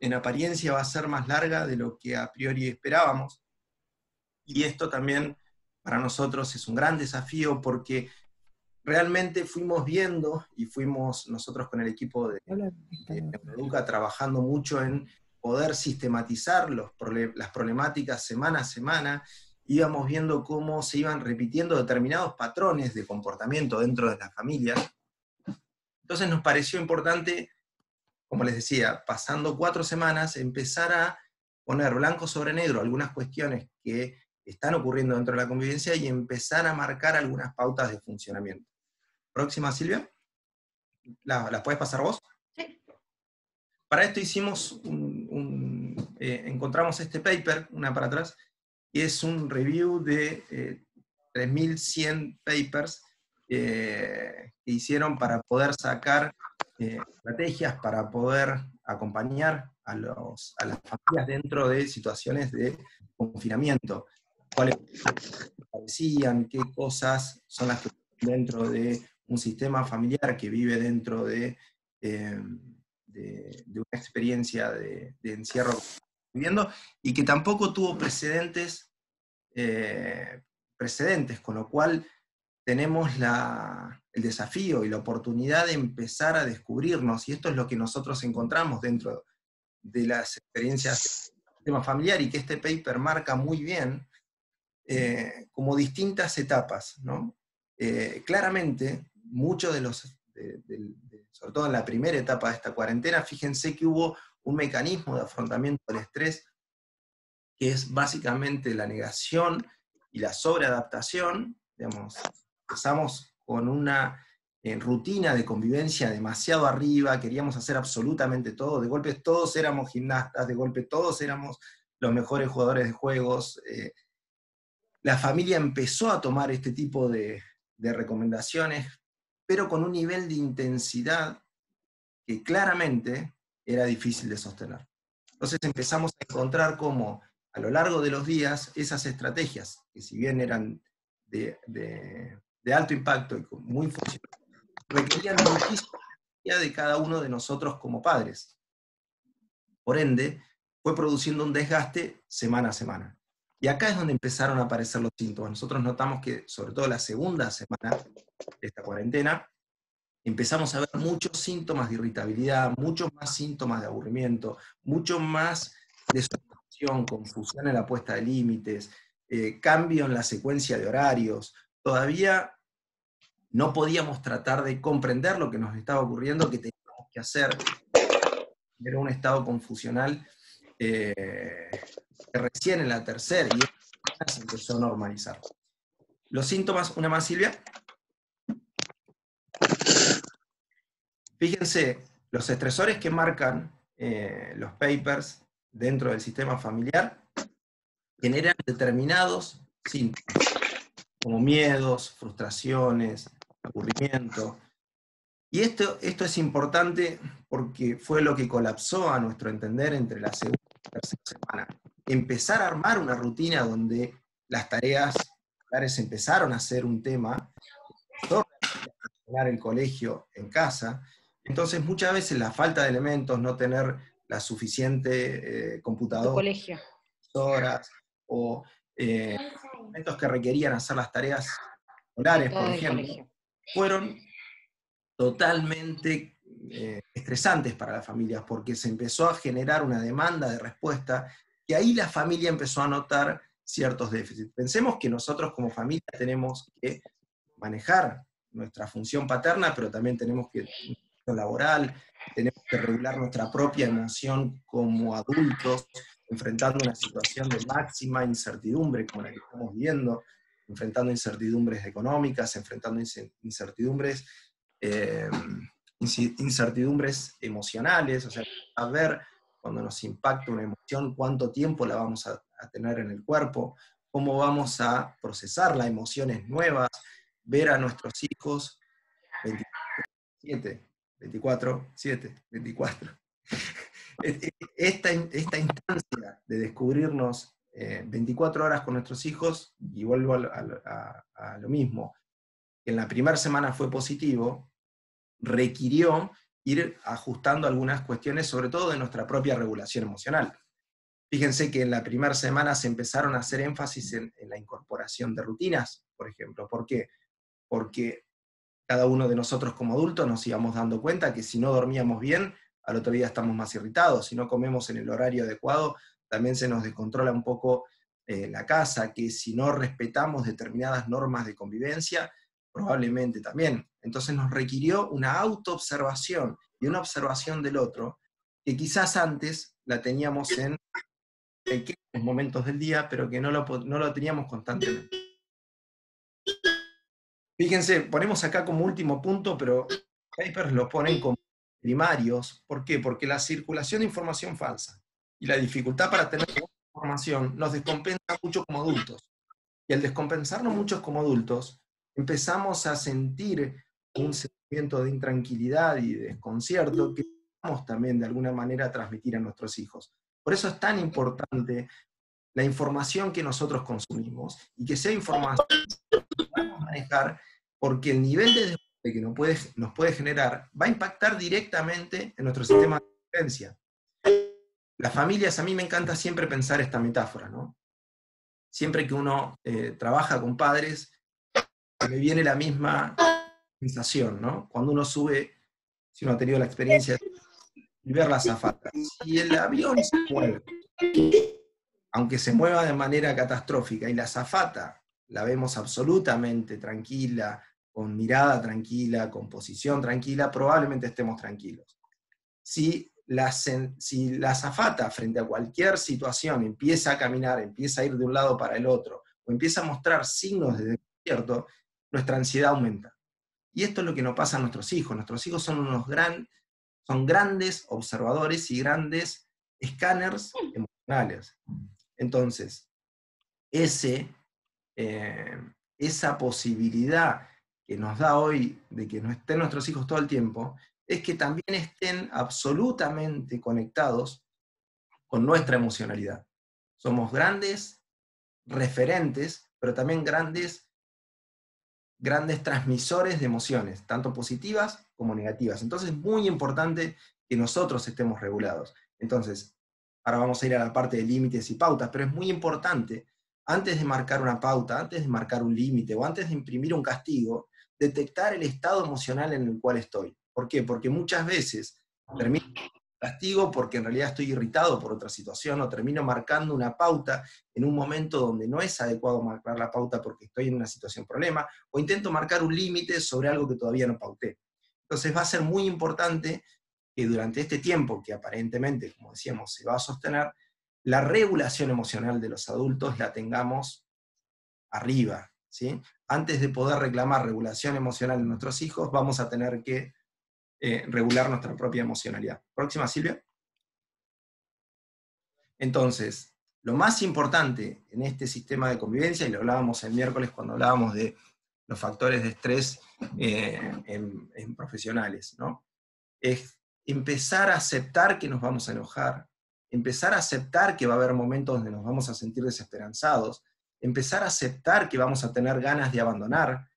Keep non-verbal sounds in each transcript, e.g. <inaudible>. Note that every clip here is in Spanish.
en apariencia va a ser más larga de lo que a priori esperábamos. Y esto también para nosotros es un gran desafío porque realmente fuimos viendo y fuimos nosotros con el equipo de, Educa trabajando mucho en poder sistematizar los, las problemáticas semana a semana, íbamos viendo cómo se iban repitiendo determinados patrones de comportamiento dentro de las familias. Entonces nos pareció importante, como les decía, pasando cuatro semanas, empezar a poner blanco sobre negro algunas cuestiones que están ocurriendo dentro de la convivencia y empezar a marcar algunas pautas de funcionamiento. Próxima, Silvia. ¿La, puedes pasar vos? Sí. Para esto hicimos un, eh, encontramos este paper, una para atrás, y es un review de 3.100 eh, papers eh, que hicieron para poder sacar estrategias para poder acompañar a, los, a las familias dentro de situaciones de confinamiento. Cuáles parecían, qué cosas son las que dentro de un sistema familiar que vive dentro de, eh, de, una experiencia de, encierro viviendo y que tampoco tuvo precedentes, eh, precedentes, con lo cual tenemos el desafío y la oportunidad de empezar a descubrirnos, y esto es lo que nosotros encontramos dentro de las experiencias del sistema familiar y que este paper marca muy bien, eh, como distintas etapas. ¿no? Eh, claramente, muchos de los, sobre todo en la primera etapa de esta cuarentena, fíjense que hubo un mecanismo de afrontamiento del estrés que es básicamente la negación y la sobreadaptación. Digamos, empezamos con una eh, rutina de convivencia demasiado arriba, queríamos hacer absolutamente todo, de golpe todos éramos gimnastas, de golpe todos éramos los mejores jugadores de juegos, la familia empezó a tomar este tipo de, recomendaciones, pero con un nivel de intensidad que claramente era difícil de sostener. Entonces empezamos a encontrar cómo a lo largo de los días esas estrategias, que si bien eran de, alto impacto y muy funcionales, requerían muchísima de cada uno de nosotros como padres. Por ende, fue produciendo un desgaste semana a semana. Y acá es donde empezaron a aparecer los síntomas. Nosotros notamos que, sobre todo la segunda semana de esta cuarentena, empezamos a ver muchos síntomas de irritabilidad, muchos más síntomas de aburrimiento, mucho más desorientación, confusión en la puesta de límites, eh, cambio en la secuencia de horarios. Todavía no podíamos tratar de comprender lo que nos estaba ocurriendo, que teníamos que hacer. Era un estado confusional eh, recién en la tercera y se empezó a normalizar. Los síntomas, una más Silvia. Fíjense, los estresores que marcan eh, los papers dentro del sistema familiar generan determinados síntomas, como miedos, frustraciones, aburrimiento. Y esto, esto es importante porque fue lo que colapsó a nuestro entender entre la segunda y la tercera semana empezar a armar una rutina donde las tareas escolares empezaron a ser un tema, el colegio en casa. Entonces, muchas veces la falta de elementos, no tener la suficiente eh, computadora, horas, o eh, que requerían hacer las tareas escolares, por ejemplo, fueron totalmente eh, estresantes para las familias, porque se empezó a generar una demanda de respuesta y ahí la familia empezó a notar ciertos déficits. Pensemos que nosotros como familia tenemos que manejar nuestra función paterna, pero también tenemos que laboral, tenemos que regular nuestra propia emoción como adultos, enfrentando una situación de máxima incertidumbre como la que estamos viendo, enfrentando incertidumbres económicas, enfrentando incertidumbres, eh, incertidumbres emocionales, o sea, a ver cuando nos impacta una emoción, cuánto tiempo la vamos a, tener en el cuerpo, cómo vamos a procesar las emociones nuevas, ver a nuestros hijos 24, 24, 7, 24. Esta, esta instancia de descubrirnos 24 eh, horas con nuestros hijos, y vuelvo a, lo mismo, en la primera semana fue positivo, requirió ir ajustando algunas cuestiones, sobre todo de nuestra propia regulación emocional. Fíjense que en la primera semana se empezaron a hacer énfasis en, la incorporación de rutinas, por ejemplo. ¿Por qué? Porque cada uno de nosotros como adultos nos íbamos dando cuenta que si no dormíamos bien, al otro día estamos más irritados, si no comemos en el horario adecuado, también se nos descontrola un poco eh, la casa, que si no respetamos determinadas normas de convivencia, probablemente también. Entonces nos requirió una autoobservación y una observación del otro, que quizás antes la teníamos en pequeños momentos del día, pero que no lo, no lo teníamos constantemente. Fíjense, ponemos acá como último punto, pero papers lo ponen como primarios. ¿Por qué? Porque la circulación de información falsa y la dificultad para tener información nos descompensa mucho como adultos. Y al descompensarnos mucho como adultos, empezamos a sentir un sentimiento de intranquilidad y de desconcierto que vamos también de alguna manera a transmitir a nuestros hijos. Por eso es tan importante la información que nosotros consumimos y que sea información que podamos manejar, porque el nivel de debate que nos puede, nos puede generar va a impactar directamente en nuestro sistema de defensa. Las familias, a mí me encanta siempre pensar esta metáfora, ¿no? Siempre que uno eh, trabaja con padres, me viene la misma sensación, ¿no? Cuando uno sube, si uno ha tenido la experiencia y ver las azafatas. Y el avión se mueve, aunque se mueva de manera catastrófica, y la azafata la vemos absolutamente tranquila, con mirada tranquila, con posición tranquila, probablemente estemos tranquilos. Si la, si la azafata frente a cualquier situación empieza a caminar, empieza a ir de un lado para el otro, o empieza a mostrar signos de desierto, nuestra ansiedad aumenta. Y esto es lo que nos pasa a nuestros hijos. Nuestros hijos son unos gran, son grandes observadores y grandes escáneres emocionales. Entonces, ese, eh, esa posibilidad que nos da hoy de que no estén nuestros hijos todo el tiempo, es que también estén absolutamente conectados con nuestra emocionalidad. Somos grandes referentes, pero también grandes, grandes transmisores de emociones, tanto positivas como negativas. Entonces es muy importante que nosotros estemos regulados. Entonces, ahora vamos a ir a la parte de límites y pautas, pero es muy importante, antes de marcar una pauta, antes de marcar un límite o antes de imprimir un castigo, detectar el estado emocional en el cual estoy. ¿Por qué? Porque muchas veces termino castigo porque en realidad estoy irritado por otra situación o termino marcando una pauta en un momento donde no es adecuado marcar la pauta porque estoy en una situación problema, o intento marcar un límite sobre algo que todavía no pauté. Entonces va a ser muy importante que durante este tiempo, que aparentemente, como decíamos, se va a sostener, la regulación emocional de los adultos la tengamos arriba. Antes de poder reclamar regulación emocional en nuestros hijos, vamos a tener que eh, regular nuestra propia emocionalidad. Próxima, Silvia. Entonces, lo más importante en este sistema de convivencia, y lo hablábamos el miércoles cuando hablábamos de los factores de estrés eh, en, profesionales, ¿no? Es empezar a aceptar que nos vamos a enojar, empezar a aceptar que va a haber momentos donde nos vamos a sentir desesperanzados, empezar a aceptar que vamos a tener ganas de abandonar,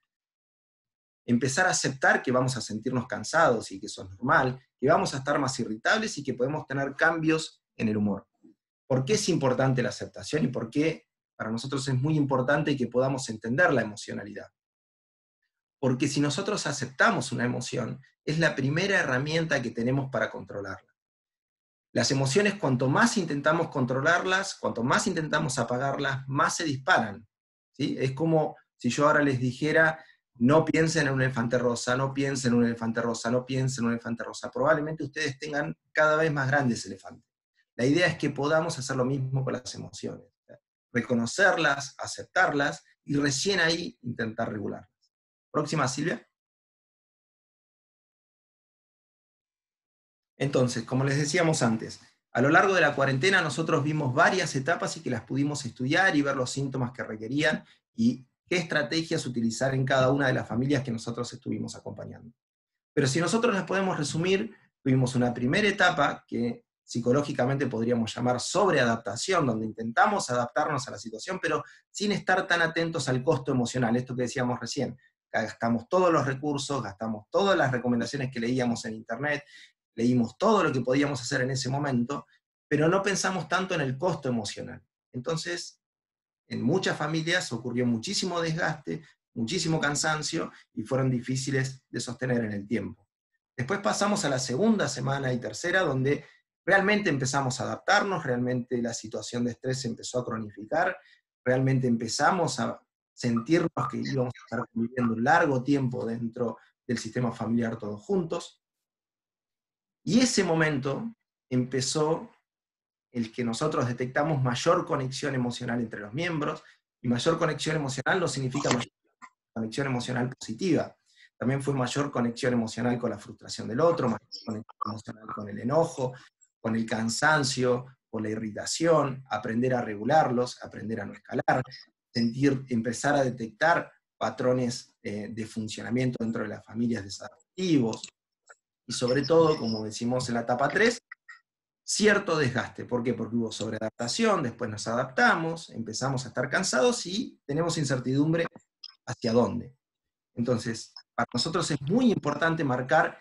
empezar a aceptar que vamos a sentirnos cansados y que eso es normal, que vamos a estar más irritables y que podemos tener cambios en el humor. ¿Por qué es importante la aceptación y por qué para nosotros es muy importante que podamos entender la emocionalidad? Porque si nosotros aceptamos una emoción, es la primera herramienta que tenemos para controlarla. Las emociones, cuanto más intentamos controlarlas, cuanto más intentamos apagarlas, más se disparan. ¿sí? Es como si yo ahora les dijera, no piensen en un elefante rosa, no piensen en un elefante rosa, no piensen en un elefante rosa. Probablemente ustedes tengan cada vez más grandes elefantes. La idea es que podamos hacer lo mismo con las emociones. Reconocerlas, aceptarlas y recién ahí intentar regularlas. Próxima, Silvia. Entonces, como les decíamos antes, a lo largo de la cuarentena nosotros vimos varias etapas y que las pudimos estudiar y ver los síntomas que requerían y qué estrategias utilizar en cada una de las familias que nosotros estuvimos acompañando. Pero si nosotros las podemos resumir, tuvimos una primera etapa que psicológicamente podríamos llamar sobreadaptación, donde intentamos adaptarnos a la situación, pero sin estar tan atentos al costo emocional, esto que decíamos recién. gastamos todos los recursos, gastamos todas las recomendaciones que leíamos en Internet, leímos todo lo que podíamos hacer en ese momento, pero no pensamos tanto en el costo emocional. Entonces, en muchas familias ocurrió muchísimo desgaste, muchísimo cansancio y fueron difíciles de sostener en el tiempo. Después pasamos a la segunda semana y tercera, donde realmente empezamos a adaptarnos, realmente la situación de estrés empezó a cronificar, realmente empezamos a sentirnos que íbamos a estar viviendo un largo tiempo dentro del sistema familiar todos juntos. Y ese momento empezó el que nosotros detectamos mayor conexión emocional entre los miembros, y mayor conexión emocional no significa mayor conexión emocional positiva. También fue mayor conexión emocional con la frustración del otro, mayor conexión emocional con el enojo, con el cansancio, con la irritación, aprender a regularlos, aprender a no escalar, empezar a detectar patrones eh, de funcionamiento dentro de las familias desadaptativos, y sobre todo, como decimos en la etapa 3, cierto desgaste. ¿Por qué? Porque hubo sobreadaptación, después nos adaptamos, empezamos a estar cansados y tenemos incertidumbre hacia dónde. Entonces, para nosotros es muy importante marcar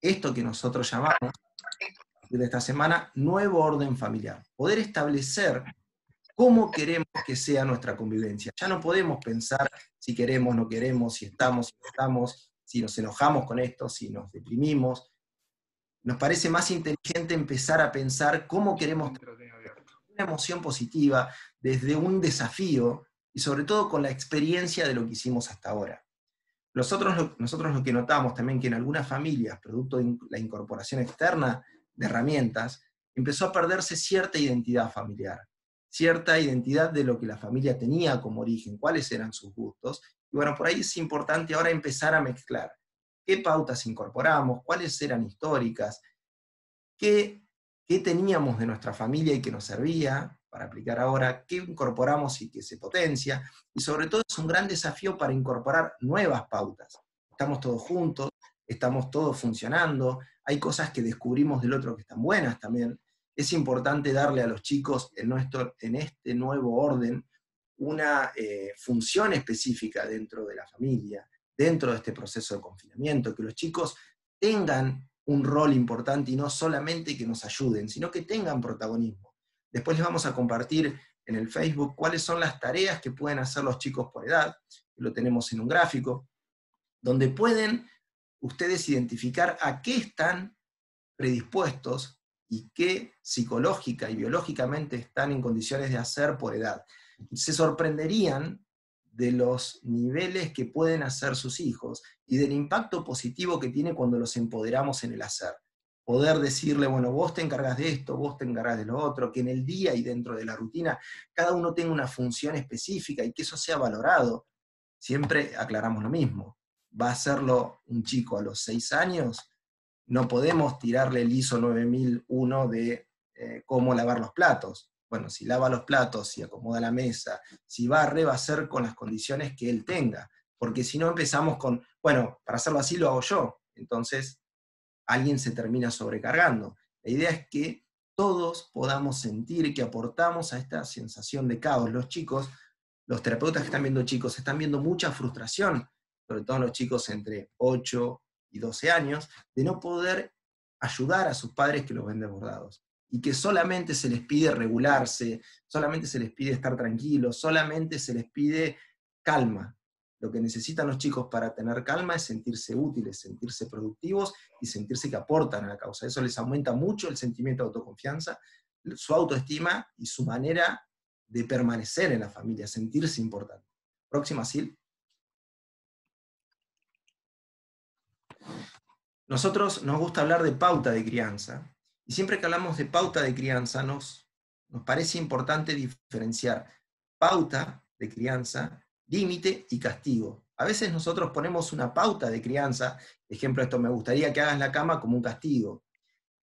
esto que nosotros llamamos, de esta semana, nuevo orden familiar. Poder establecer cómo queremos que sea nuestra convivencia. Ya no podemos pensar si queremos, no queremos, si estamos, si no estamos, si nos enojamos con esto, si nos deprimimos. Nos parece más inteligente empezar a pensar cómo queremos una emoción positiva desde un desafío y sobre todo con la experiencia de lo que hicimos hasta ahora. Nosotros nosotros lo que notamos también que en algunas familias, producto de la incorporación externa de herramientas, empezó a perderse cierta identidad familiar, cierta identidad de lo que la familia tenía como origen, cuáles eran sus gustos, y bueno, por ahí es importante ahora empezar a mezclar qué pautas incorporamos, cuáles eran históricas, qué, qué teníamos de nuestra familia y que nos servía para aplicar ahora, qué incorporamos y que se potencia, y sobre todo es un gran desafío para incorporar nuevas pautas. Estamos todos juntos, estamos todos funcionando, hay cosas que descubrimos del otro que están buenas también. Es importante darle a los chicos en, nuestro, en este nuevo orden una eh, función específica dentro de la familia, dentro de este proceso de confinamiento, que los chicos tengan un rol importante y no solamente que nos ayuden, sino que tengan protagonismo. Después les vamos a compartir en el Facebook cuáles son las tareas que pueden hacer los chicos por edad, lo tenemos en un gráfico, donde pueden ustedes identificar a qué están predispuestos y qué psicológica y biológicamente están en condiciones de hacer por edad se sorprenderían de los niveles que pueden hacer sus hijos y del impacto positivo que tiene cuando los empoderamos en el hacer. Poder decirle, bueno, vos te encargas de esto, vos te encargas de lo otro, que en el día y dentro de la rutina cada uno tenga una función específica y que eso sea valorado. Siempre aclaramos lo mismo. Va a hacerlo un chico a los seis años, no podemos tirarle el ISO 9001 de eh, cómo lavar los platos bueno, si lava los platos, si acomoda la mesa, si va a ser con las condiciones que él tenga. Porque si no empezamos con, bueno, para hacerlo así lo hago yo. Entonces, alguien se termina sobrecargando. La idea es que todos podamos sentir que aportamos a esta sensación de caos. Los chicos, los terapeutas que están viendo chicos, están viendo mucha frustración, sobre todo los chicos entre 8 y 12 años, de no poder ayudar a sus padres que los ven desbordados y que solamente se les pide regularse, solamente se les pide estar tranquilos, solamente se les pide calma. Lo que necesitan los chicos para tener calma es sentirse útiles, sentirse productivos y sentirse que aportan a la causa. Eso les aumenta mucho el sentimiento de autoconfianza, su autoestima y su manera de permanecer en la familia, sentirse importante. Próxima, Sil. Nosotros nos gusta hablar de pauta de crianza, y siempre que hablamos de pauta de crianza, nos, nos parece importante diferenciar pauta de crianza, límite y castigo. A veces nosotros ponemos una pauta de crianza, ejemplo, esto me gustaría que hagas la cama como un castigo.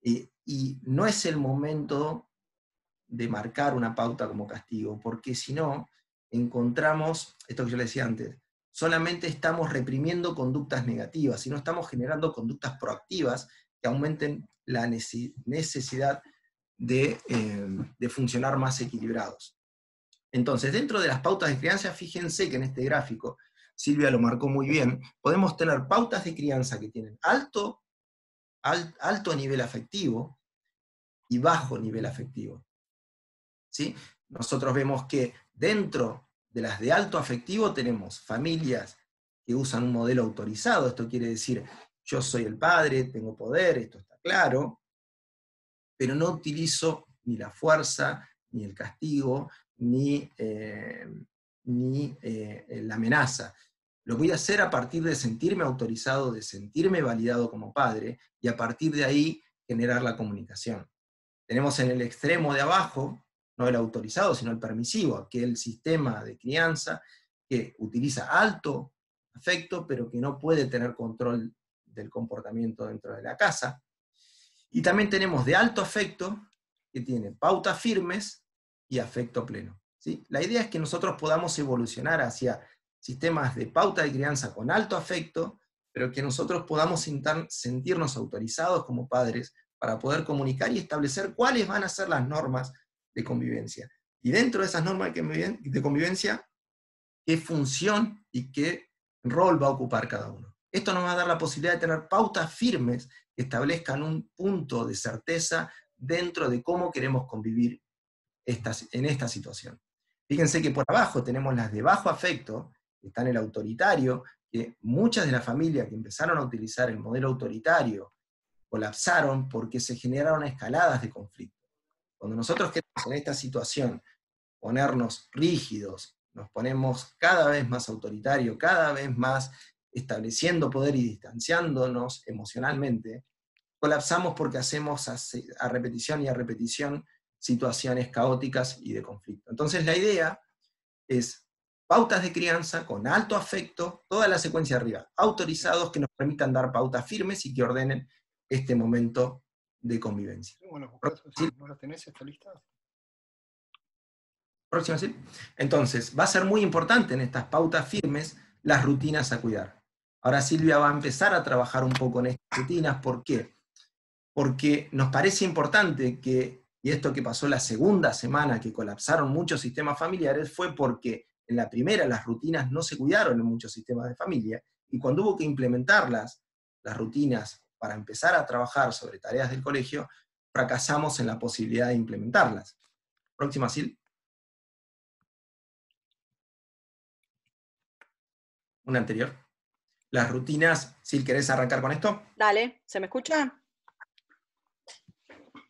y no es el momento de marcar una pauta como castigo, porque si no, encontramos, esto que yo le decía antes, solamente estamos reprimiendo conductas negativas, y no estamos generando conductas proactivas que aumenten la necesidad eh, de, funcionar más equilibrados. Entonces, dentro de las pautas de crianza, fíjense que en este gráfico Silvia lo marcó muy bien, podemos tener pautas de crianza que tienen alto, alto nivel afectivo y bajo nivel afectivo. ¿Sí? Nosotros vemos que dentro de las de alto afectivo tenemos familias que usan un modelo autorizado, esto quiere decir, yo soy el padre, tengo poder, esto claro, pero no utilizo ni la fuerza, ni el castigo, ni, eh, ni eh, la amenaza. Lo voy a hacer a partir de sentirme autorizado, de sentirme validado como padre, y a partir de ahí generar la comunicación. Tenemos en el extremo de abajo, no el autorizado, sino el permisivo, aquel sistema de crianza que utiliza alto afecto, pero que no puede tener control del comportamiento dentro de la casa. Y también tenemos de alto afecto, que tiene pautas firmes y afecto pleno. ¿sí? La idea es que nosotros podamos evolucionar hacia sistemas de pauta de crianza con alto afecto, pero que nosotros podamos sentirnos autorizados como padres para poder comunicar y establecer cuáles van a ser las normas de convivencia. Y dentro de esas normas de convivencia, qué función y qué rol va a ocupar cada uno. Esto nos va a dar la posibilidad de tener pautas firmes establezcan un punto de certeza dentro de cómo queremos convivir en esta situación. Fíjense que por abajo tenemos las de bajo afecto, que están el autoritario, que muchas de las familias que empezaron a utilizar el modelo autoritario colapsaron porque se generaron escaladas de conflicto. Cuando nosotros queremos en esta situación ponernos rígidos, nos ponemos cada vez más autoritario, cada vez más estableciendo poder y distanciándonos emocionalmente, colapsamos porque hacemos a, repetición y a repetición situaciones caóticas y de conflicto. Entonces la idea es pautas de crianza con alto afecto, toda la secuencia arriba, autorizados que nos permitan dar pautas firmes y que ordenen este momento de convivencia. Bueno, ¿no tenés esta lista? Próxima, sí. Entonces, va a ser muy importante en estas pautas firmes las rutinas a cuidar. Ahora Silvia va a empezar a trabajar un poco en estas rutinas. ¿Por qué? Porque nos parece importante que, y esto que pasó la segunda semana, que colapsaron muchos sistemas familiares, fue porque en la primera las rutinas no se cuidaron en muchos sistemas de familia, y cuando hubo que implementarlas, las rutinas para empezar a trabajar sobre tareas del colegio, fracasamos en la posibilidad de implementarlas. Próxima, Sil. Una anterior. Las rutinas, Sil, ¿querés arrancar con esto? Dale, ¿se me escucha?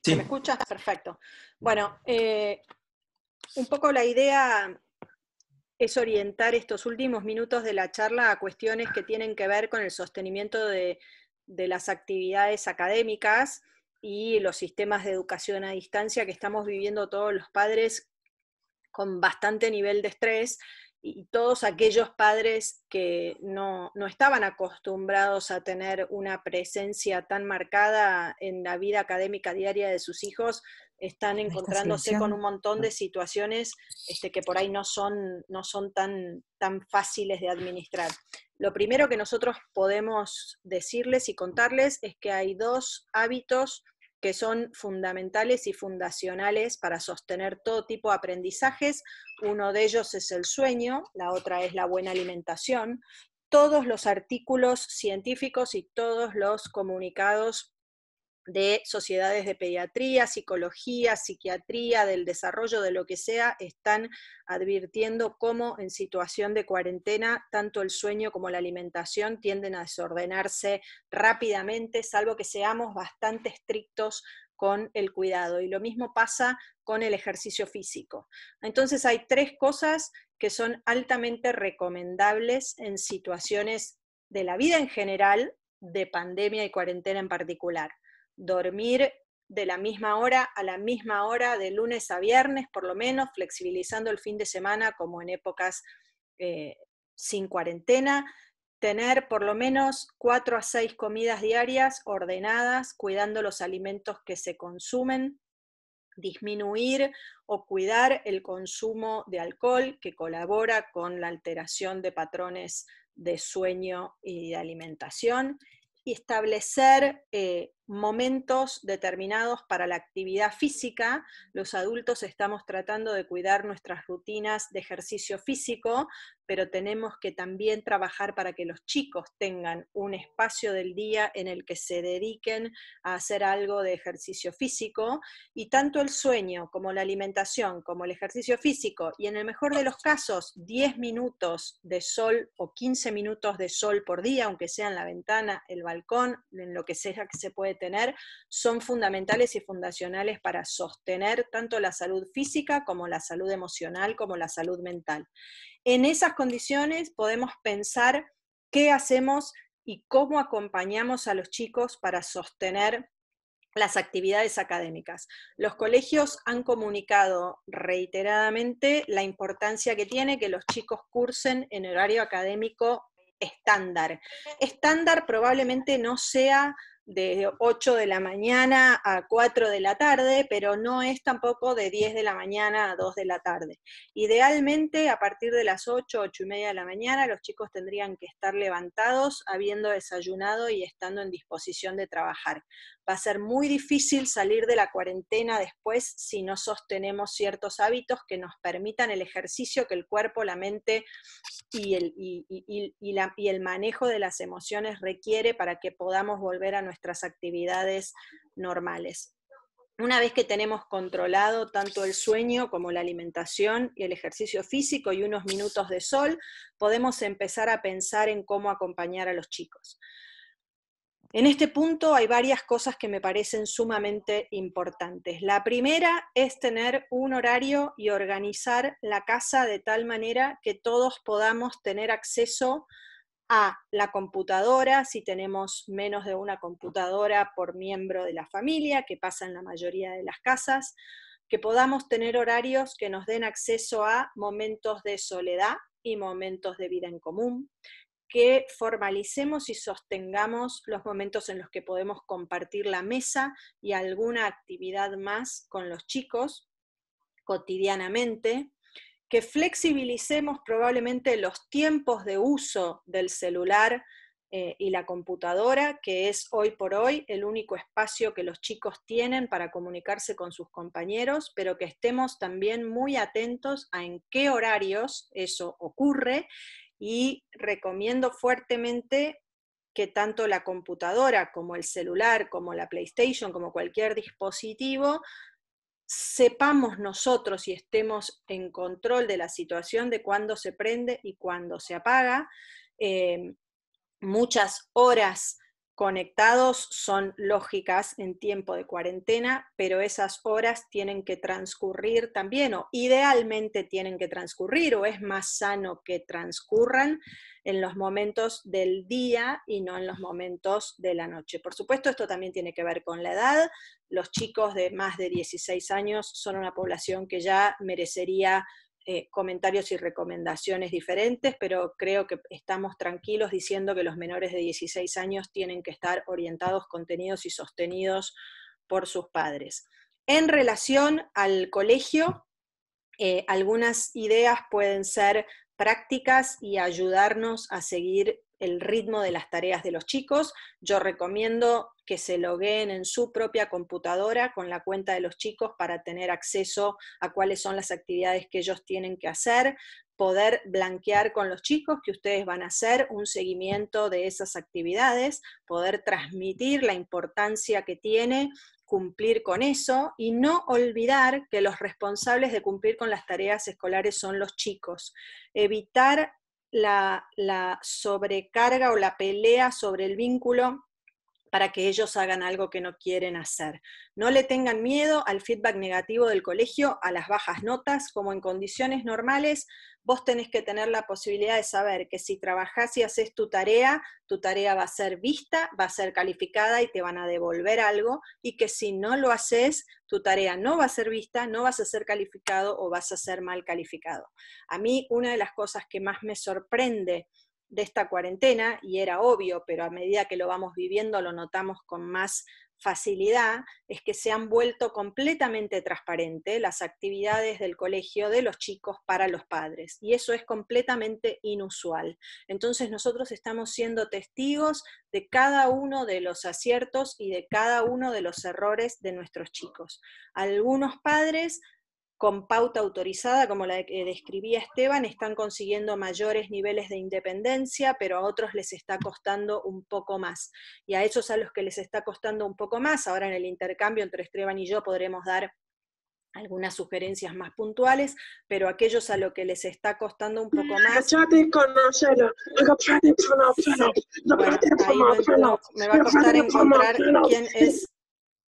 Sí. ¿Se me escucha? Perfecto. Bueno, eh, un poco la idea es orientar estos últimos minutos de la charla a cuestiones que tienen que ver con el sostenimiento de, de las actividades académicas y los sistemas de educación a distancia que estamos viviendo todos los padres con bastante nivel de estrés y todos aquellos padres que no, no, estaban acostumbrados a tener una presencia tan marcada en la vida académica diaria de sus hijos, están encontrándose con un montón de situaciones este, que por ahí no son, no son tan, tan fáciles de administrar. Lo primero que nosotros podemos decirles y contarles es que hay dos hábitos que son fundamentales y fundacionales para sostener todo tipo de aprendizajes. Uno de ellos es el sueño, la otra es la buena alimentación. Todos los artículos científicos y todos los comunicados de sociedades de pediatría, psicología, psiquiatría, del desarrollo de lo que sea, están advirtiendo cómo en situación de cuarentena tanto el sueño como la alimentación tienden a desordenarse rápidamente, salvo que seamos bastante estrictos con el cuidado. Y lo mismo pasa con el ejercicio físico. Entonces hay tres cosas que son altamente recomendables en situaciones de la vida en general, de pandemia y cuarentena en particular dormir de la misma hora a la misma hora, de lunes a viernes por lo menos, flexibilizando el fin de semana como en épocas eh, sin cuarentena, tener por lo menos cuatro a seis comidas diarias ordenadas, cuidando los alimentos que se consumen, disminuir o cuidar el consumo de alcohol que colabora con la alteración de patrones de sueño y de alimentación, y establecer eh, momentos determinados para la actividad física. Los adultos estamos tratando de cuidar nuestras rutinas de ejercicio físico, pero tenemos que también trabajar para que los chicos tengan un espacio del día en el que se dediquen a hacer algo de ejercicio físico. Y tanto el sueño como la alimentación, como el ejercicio físico, y en el mejor de los casos, 10 minutos de sol o 15 minutos de sol por día, aunque sea en la ventana, el balcón, en lo que sea que se puede tener, son fundamentales y fundacionales para sostener tanto la salud física como la salud emocional, como la salud mental. En esas condiciones podemos pensar qué hacemos y cómo acompañamos a los chicos para sostener las actividades académicas. Los colegios han comunicado reiteradamente la importancia que tiene que los chicos cursen en horario académico estándar. Estándar probablemente no sea de 8 de la mañana a 4 de la tarde, pero no es tampoco de 10 de la mañana a 2 de la tarde. Idealmente, a partir de las 8, 8 y media de la mañana, los chicos tendrían que estar levantados, habiendo desayunado y estando en disposición de trabajar. Va a ser muy difícil salir de la cuarentena después si no sostenemos ciertos hábitos que nos permitan el ejercicio que el cuerpo, la mente y el, y el manejo de las emociones requiere para que podamos volver a nuestras actividades normales. Una vez que tenemos controlado tanto el sueño como la alimentación y el ejercicio físico y unos minutos de sol, podemos empezar a pensar en cómo acompañar a los chicos. En este punto hay varias cosas que me parecen sumamente importantes. La primera es tener un horario y organizar la casa de tal manera que todos podamos tener acceso a la computadora, si tenemos menos de una computadora por miembro de la familia, que pasa en la mayoría de las casas, que podamos tener horarios que nos den acceso a momentos de soledad y momentos de vida en común, que formalicemos y sostengamos los momentos en los que podemos compartir la mesa y alguna actividad más con los chicos cotidianamente, que flexibilicemos probablemente los tiempos de uso del celular eh, y la computadora, que es hoy por hoy el único espacio que los chicos tienen para comunicarse con sus compañeros, pero que estemos también muy atentos a en qué horarios eso ocurre y recomiendo fuertemente que tanto la computadora como el celular, como la PlayStation, como cualquier dispositivo, sepamos nosotros y estemos en control de la situación de cuándo se prende y cuándo se apaga. Eh, muchas horas conectados son lógicas en tiempo de cuarentena, pero esas horas tienen que transcurrir también, o idealmente tienen que transcurrir, o es más sano que transcurran en los momentos del día y no en los momentos de la noche. Por supuesto, esto también tiene que ver con la edad. Los chicos de más de 16 años son una población que ya merecería eh, comentarios y recomendaciones diferentes, pero creo que estamos tranquilos diciendo que los menores de 16 años tienen que estar orientados, contenidos y sostenidos por sus padres. En relación al colegio, eh, algunas ideas pueden ser prácticas y ayudarnos a seguir el ritmo de las tareas de los chicos. Yo recomiendo que se logueen en su propia computadora con la cuenta de los chicos para tener acceso a cuáles son las actividades que ellos tienen que hacer, poder blanquear con los chicos que ustedes van a hacer un seguimiento de esas actividades, poder transmitir la importancia que tiene cumplir con eso y no olvidar que los responsables de cumplir con las tareas escolares son los chicos. Evitar la, sobrecarga o la pelea sobre el vínculo para que ellos hagan algo que no quieren hacer. No le tengan miedo al feedback negativo del colegio, a las bajas notas, como en condiciones normales, vos tenés que tener la posibilidad de saber que si trabajás y haces tu tarea, tu tarea va a ser vista, va a ser calificada y te van a devolver algo, y que si no lo haces, tu tarea no va a ser vista, no vas a ser calificado o vas a ser mal calificado. A mí una de las cosas que más me sorprende de esta cuarentena, y era obvio, pero a medida que lo vamos viviendo lo notamos con más facilidad es que se han vuelto completamente transparentes las actividades del colegio de los chicos para los padres, y eso es completamente inusual. Entonces nosotros estamos siendo testigos de cada uno de los aciertos y de cada uno de los errores de nuestros chicos. Algunos padres con pauta autorizada, como la que describía Esteban, están consiguiendo mayores niveles de independencia, pero a otros les está costando un poco más. Y a esos a los que les está costando un poco más, ahora en el intercambio entre Esteban y yo podremos dar algunas sugerencias más puntuales, pero aquellos a los que les está costando un poco más... me va a costar encontrar quién es,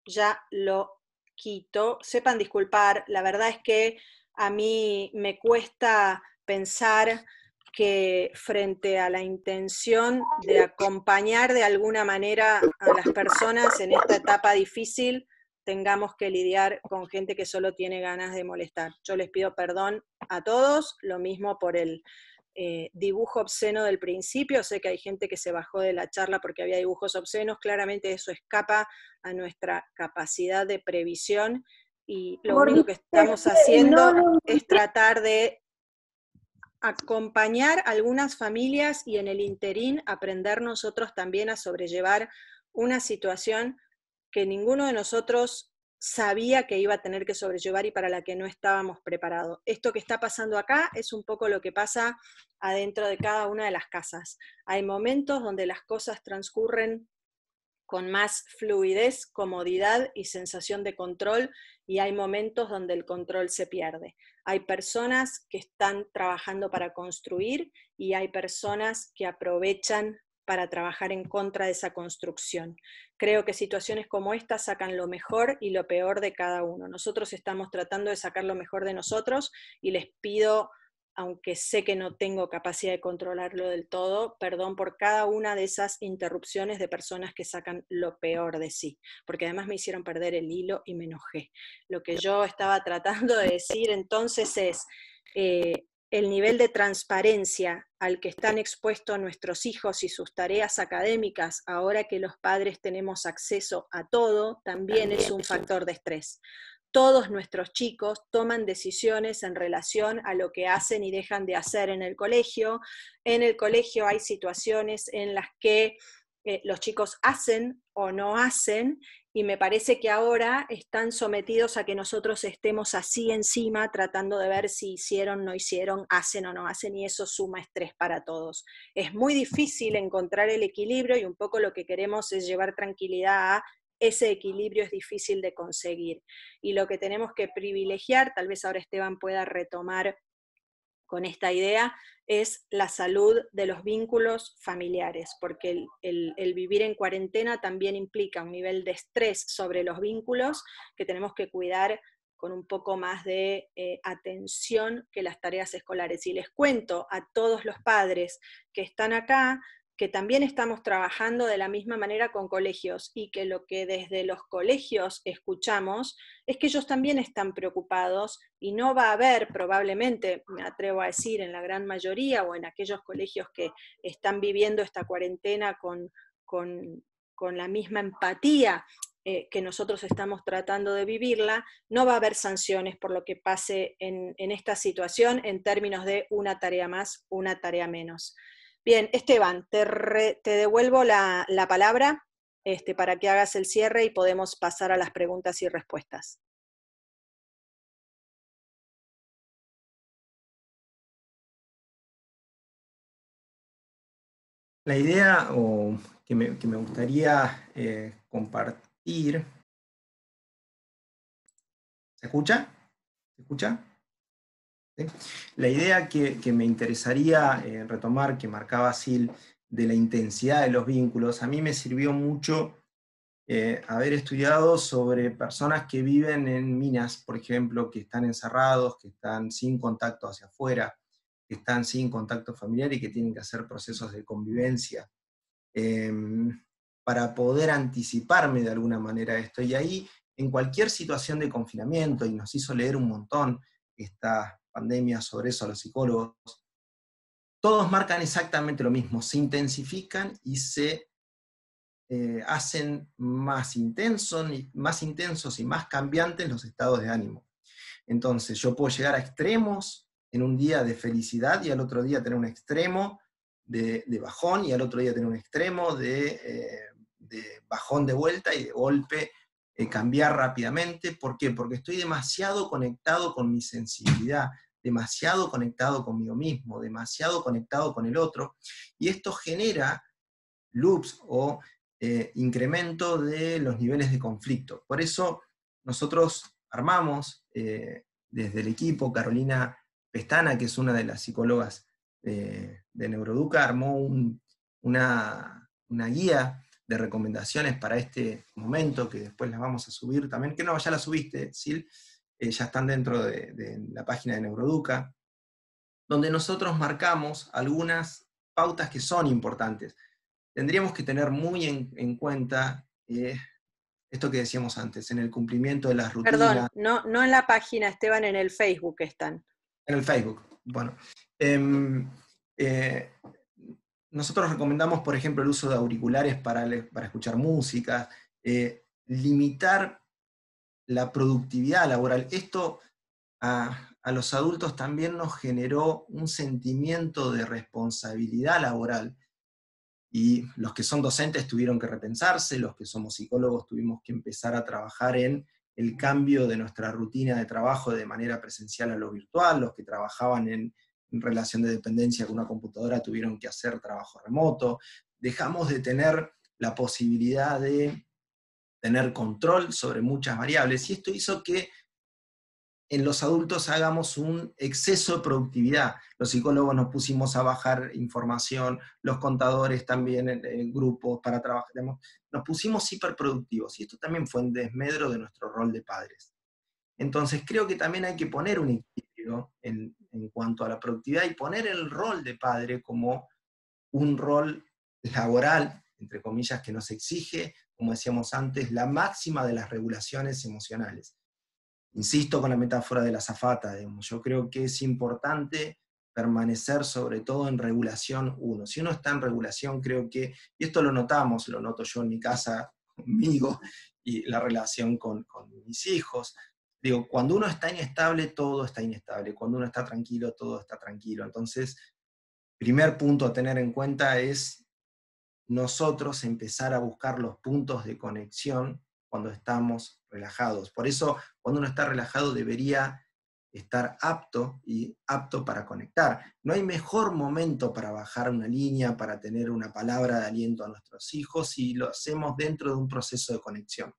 ya lo quito. Sepan disculpar, la verdad es que a mí me cuesta pensar que frente a la intención de acompañar de alguna manera a las personas en esta etapa difícil, tengamos que lidiar con gente que solo tiene ganas de molestar. Yo les pido perdón a todos, lo mismo por el eh, dibujo obsceno del principio. Sé que hay gente que se bajó de la charla porque había dibujos obscenos, claramente eso escapa a nuestra capacidad de previsión y lo único que estamos haciendo es tratar de acompañar a algunas familias y en el interín aprender nosotros también a sobrellevar una situación que ninguno de nosotros sabía que iba a tener que sobrellevar y para la que no estábamos preparados. Esto que está pasando acá es un poco lo que pasa adentro de cada una de las casas. Hay momentos donde las cosas transcurren con más fluidez, comodidad y sensación de control, y hay momentos donde el control se pierde. Hay personas que están trabajando para construir y hay personas que aprovechan para trabajar en contra de esa construcción. Creo que situaciones como esta sacan lo mejor y lo peor de cada uno. Nosotros estamos tratando de sacar lo mejor de nosotros y les pido, aunque sé que no tengo capacidad de controlarlo del todo, perdón por cada una de esas interrupciones de personas que sacan lo peor de sí, porque además me hicieron perder el hilo y me enojé. Lo que yo estaba tratando de decir entonces es, eh, el nivel de transparencia al que están expuestos nuestros hijos y sus tareas académicas, ahora que los padres tenemos acceso a todo, también, es un factor de estrés. Todos nuestros chicos toman decisiones en relación a lo que hacen y dejan de hacer en el colegio. En el colegio hay situaciones en las que eh, los chicos hacen o no hacen y me parece que ahora están sometidos a que nosotros estemos así encima tratando de ver si hicieron, no hicieron, hacen o no hacen y eso suma estrés para todos. Es muy difícil encontrar el equilibrio y un poco lo que queremos es llevar tranquilidad a ese equilibrio es difícil de conseguir. Y lo que tenemos que privilegiar, tal vez ahora Esteban pueda retomar con esta idea, es la salud de los vínculos familiares, porque el, vivir en cuarentena también implica un nivel de estrés sobre los vínculos que tenemos que cuidar con un poco más de eh, atención que las tareas escolares. Y les cuento a todos los padres que están acá que también estamos trabajando de la misma manera con colegios y que lo que desde los colegios escuchamos es que ellos también están preocupados y no va a haber probablemente, me atrevo a decir, en la gran mayoría o en aquellos colegios que están viviendo esta cuarentena con, la misma empatía eh, que nosotros estamos tratando de vivirla, no va a haber sanciones por lo que pase en, esta situación en términos de una tarea más, una tarea menos. Bien, Esteban, te, devuelvo la, palabra este, para que hagas el cierre y podemos pasar a las preguntas y respuestas. La idea que, me, gustaría eh, compartir. ¿Se escucha? ¿Se escucha? La idea que, me interesaría eh, retomar, que marcaba Sil, de la intensidad de los vínculos, a mí me sirvió mucho eh, haber estudiado sobre personas que viven en minas, por ejemplo, que están encerrados, que están sin contacto hacia afuera, que están sin contacto familiar y que tienen que hacer procesos de convivencia, em, para poder anticiparme de alguna manera esto. Y ahí, en cualquier situación de confinamiento, y nos hizo leer un montón esta pandemia sobre eso a los psicólogos, todos marcan exactamente lo mismo, se intensifican y se eh, hacen más intensos, más intensos y más cambiantes los estados de ánimo. Entonces, yo puedo llegar a extremos en un día de felicidad y al otro día tener un extremo de, bajón y al otro día tener un extremo de, eh, bajón de vuelta y de golpe eh, cambiar rápidamente. ¿Por qué? Porque estoy demasiado conectado con mi sensibilidad, demasiado conectado conmigo mismo, demasiado conectado con el otro, y esto genera loops o eh, incremento de los niveles de conflicto. Por eso nosotros armamos desde el equipo, Carolina Pestana, que es una de las psicólogas de, Neuroduca, armó una, guía de recomendaciones para este momento, que después las vamos a subir también, que no, ya la subiste, Sil, eh, ya están dentro de, la página de Neuroduca, donde nosotros marcamos algunas pautas que son importantes. Tendríamos que tener muy en, cuenta eh, esto que decíamos antes, en el cumplimiento de las rutinas. Perdón, no, no en la página, Esteban, en el Facebook están. En el Facebook. Bueno. Em, eh, nosotros recomendamos, por ejemplo, el uso de auriculares para, para escuchar música, eh, limitar la productividad laboral. Esto a, a, los adultos también nos generó un sentimiento de responsabilidad laboral. Y los que son docentes tuvieron que repensarse, los que somos psicólogos tuvimos que empezar a trabajar en el cambio de nuestra rutina de trabajo de manera presencial a lo virtual, los que trabajaban en, relación de dependencia con una computadora tuvieron que hacer trabajo remoto, dejamos de tener la posibilidad de tener control sobre muchas variables y esto hizo que en los adultos hagamos un exceso de productividad. Los psicólogos nos pusimos a bajar información, los contadores también en, grupos para trabajar, nos pusimos hiperproductivos y esto también fue un desmedro de nuestro rol de padres. Entonces creo que también hay que poner un en, en cuanto a la productividad y poner el rol de padre como un rol laboral, entre comillas, que nos exige, como decíamos antes, la máxima de las regulaciones emocionales. Insisto con la metáfora de la zafata, yo creo que es importante permanecer sobre todo en regulación uno. Si uno está en regulación, creo que, y esto lo notamos, lo noto yo en mi casa conmigo y la relación con, mis hijos, digo, cuando uno está inestable, todo está inestable, cuando uno está tranquilo, todo está tranquilo. Entonces, primer punto a tener en cuenta es nosotros empezar a buscar los puntos de conexión cuando estamos relajados. Por eso, cuando uno está relajado, debería estar apto y apto para conectar. No hay mejor momento para bajar una línea, para tener una palabra de aliento a nuestros hijos si lo hacemos dentro de un proceso de conexión.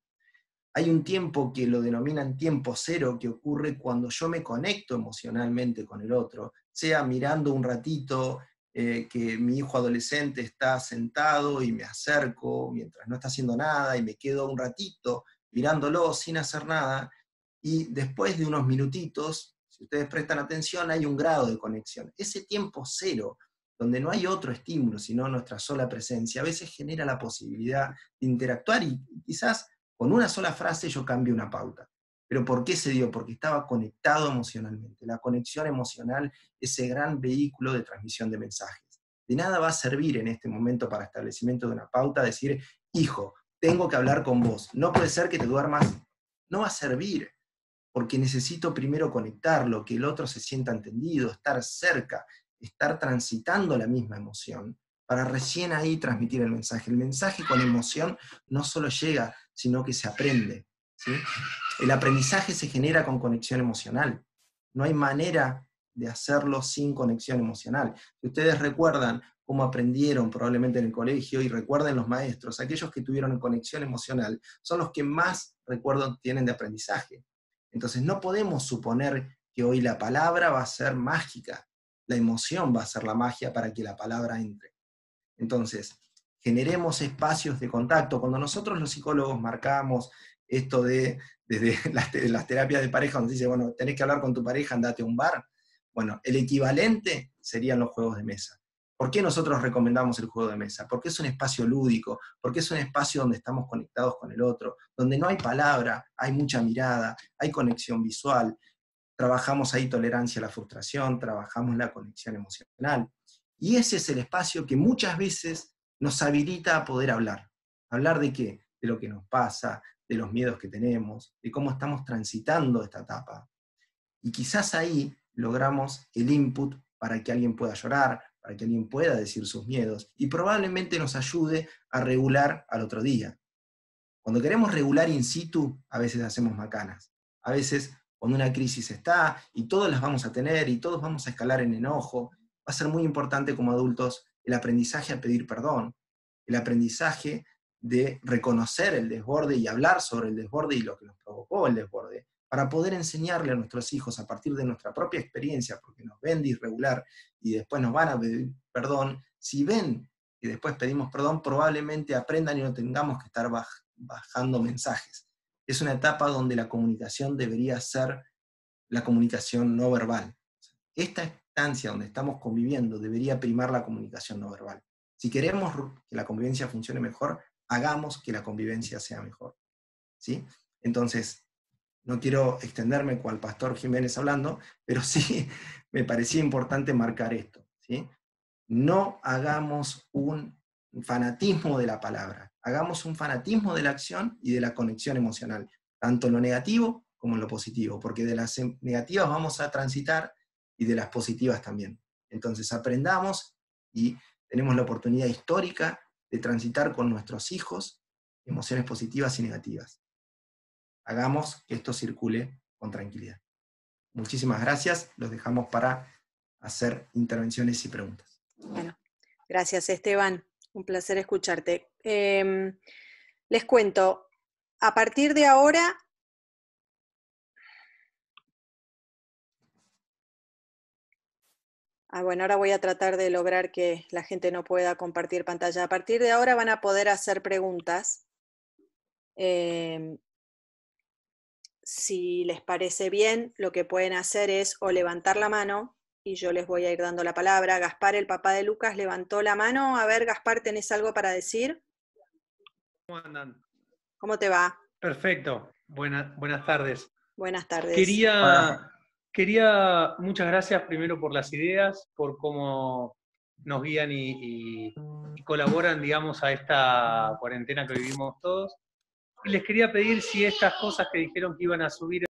Hay un tiempo que lo denominan tiempo cero que ocurre cuando yo me conecto emocionalmente con el otro, sea mirando un ratito eh, que mi hijo adolescente está sentado y me acerco mientras no está haciendo nada y me quedo un ratito mirándolo sin hacer nada y después de unos minutitos, si ustedes prestan atención, hay un grado de conexión. Ese tiempo cero, donde no hay otro estímulo, sino nuestra sola presencia, a veces genera la posibilidad de interactuar y quizás con una sola frase yo cambio una pauta. Pero ¿por qué se dio? Porque estaba conectado emocionalmente. La conexión emocional, ese gran vehículo de transmisión de mensajes. De nada va a servir en este momento para establecimiento de una pauta decir, hijo, tengo que hablar con vos. No puede ser que te duermas. No va a servir, porque necesito primero conectarlo, que el otro se sienta entendido, estar cerca, estar transitando la misma emoción, para recién ahí transmitir el mensaje. El mensaje con emoción no solo llega, sino que se aprende. El aprendizaje se genera con conexión emocional. No hay manera de hacerlo sin conexión emocional. Ustedes recuerdan cómo aprendieron probablemente en el colegio y recuerden los maestros, aquellos que tuvieron conexión emocional, son los que más recuerdos tienen de aprendizaje. Entonces no podemos suponer que hoy la palabra va a ser mágica, la emoción va a ser la magia para que la palabra entre. Entonces, generemos espacios de contacto. Cuando nosotros los psicólogos marcamos esto de, desde <laughs> las, terapias de pareja, donde dice, bueno, tenés que hablar con tu pareja, andate a un bar. Bueno, el equivalente serían los juegos de mesa. ¿Por qué nosotros recomendamos el juego de mesa? Porque es un espacio lúdico, porque es un espacio donde estamos conectados con el otro, donde no hay palabra, hay mucha mirada, hay conexión visual, trabajamos ahí tolerancia a la frustración, trabajamos la conexión emocional. Y ese es el espacio que muchas veces nos habilita a poder hablar Hablar de qué? De lo que nos pasa, de los miedos que tenemos, de cómo estamos transitando esta etapa. Y quizás ahí logramos el input para que alguien pueda llorar, para que alguien pueda decir sus miedos y probablemente nos ayude a regular al otro día. Cuando queremos regular in situ, a veces hacemos macanas. A veces cuando una crisis está y todos las vamos a tener y todos vamos a escalar en enojo, va a ser muy importante como adultos el aprendizaje a pedir perdón, el aprendizaje de reconocer el desborde y hablar sobre el desborde y lo que nos provocó el desborde, para poder enseñarle a nuestros hijos a partir de nuestra propia experiencia, porque nos ven irregular y después nos van a pedir perdón, si ven y después pedimos perdón, probablemente aprendan y no tengamos que estar bajando mensajes es una etapa donde la comunicación debería ser la comunicación no verbal. Esta estancia donde estamos conviviendo debería primar la comunicación no verbal. Si queremos que la convivencia funcione mejor, hagamos que la convivencia sea mejor. ¿sí? Entonces, no quiero extenderme cual pastor Jiménez hablando, pero <laughs> sí me parecía importante marcar esto. ¿sí? No hagamos un fanatismo de la palabra, hagamos un fanatismo de la acción y de la conexión emocional, tanto en lo negativo como en lo positivo, porque de las negativas vamos a transitar de las positivas también. Entonces aprendamos y tenemos la oportunidad histórica de transitar con nuestros hijos emociones positivas y negativas. Hagamos que esto circule con tranquilidad. Muchísimas gracias. Los dejamos para hacer intervenciones y preguntas. Bueno, gracias Esteban. Un placer escucharte. Em, les cuento, a partir de ahora... Ah, bueno, ahora voy a tratar de lograr que la gente no pueda compartir pantalla. A partir de ahora van a poder hacer preguntas. Em, si les parece bien, lo que pueden hacer es o levantar la mano y yo les voy a ir dando la palabra. Gaspar, el papá de Lucas, levantó la mano. A ver, Gaspar, ¿tenés algo para decir? ¿Cómo andan? ¿Cómo te va? Perfecto. buenas tardes. Buenas tardes. Quería, quería, muchas gracias primero por las ideas, por cómo nos guían y, colaboran, digamos, a esta cuarentena que vivimos todos. Y les quería pedir si estas cosas que dijeron que iban a subir